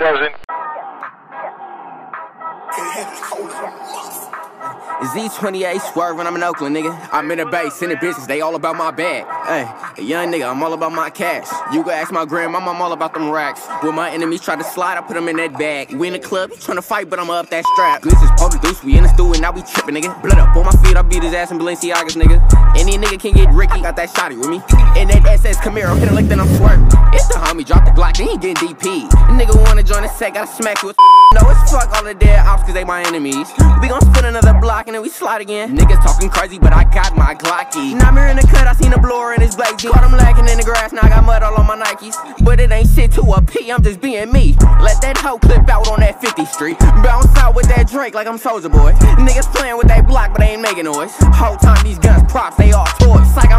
doesn't. Z28 swerving, I'm in Oakland, nigga. I'm in the base, in the business, they all about my bag. Hey, a young nigga, I'm all about my cash. You go ask my grandma, I'm all about them racks. When my enemies try to slide, I put them in that bag. We in the club, you tryna fight, but I'm up that strap. This is Pope Deuce, we in the stew and now we tripping, nigga. Blood up on my feet, I beat his ass in Balenciagas, nigga. Any nigga can get Ricky, got that shotty with me. In that SS Camaro, hit it like then I'm swerving. It's the homie, drop Glock, getting DP. Nigga wanna join the set, gotta smack you with No, it's fuck all the dead ops, cause they my enemies. We gon' spin another block and then we slide again. Niggas talking crazy, but I got my Glocky. Now me in the cut, I seen a blower in his blaze. Caught him lacking in the grass, now I got mud all on my Nikes. But it ain't shit to a P, I'm just being me. Let that hoe clip out on that 50th Street. Bounce out with that Drake like I'm Soldier Boy. Niggas playing with that block, but they ain't making noise. Whole time these guns props, they all toys. I'm bitches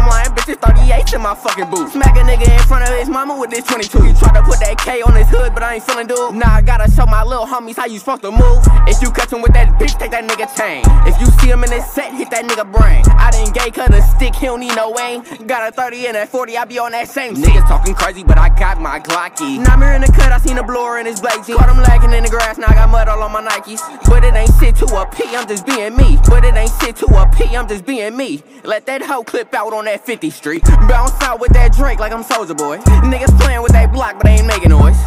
38 in my fucking boots. Smack a nigga in front of his mama with this 22. You try to put that K on his hood, but I ain't feeling dude. Nah, I gotta show my little homies how you supposed to move. If you catch him with that bitch, take that nigga chain. If you see him in this set, hit that nigga brain. I didn't gay cut a stick, he don't need no aim. Got a 30 and a 40, I be on that same shit. Niggas talking crazy, but I got my Glocky. Now me in the cut, I seen a blower in his blaze. Caught him lacking in the grass, now mud all on my Nikes. But it ain't shit to a P, I'm just being me. But it ain't shit to a P, I'm just being me. Let that hoe clip out on that 50th Street. Bounce out with that Drake like I'm Soldier Boy. Niggas playing with that block, but they ain't making noise.